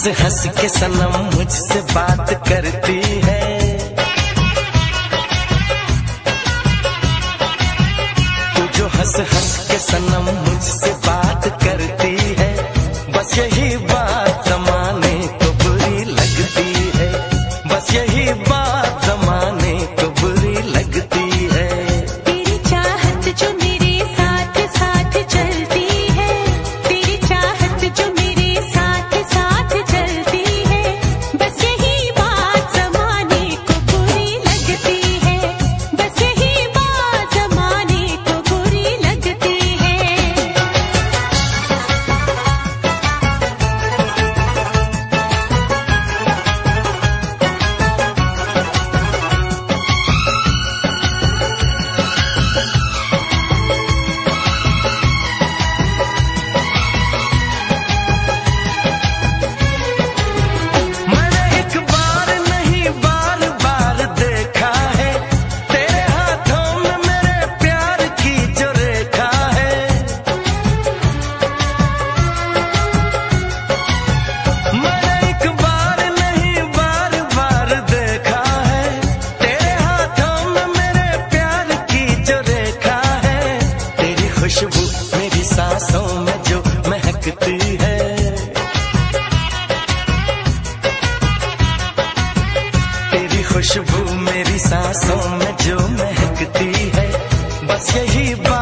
हंस हंस के सनम मुझसे बात करती है। तू जो हंस हंस के सनम मुझसे बात कर खुशबू मेरी सांसों में जो महकती है। बस यही बात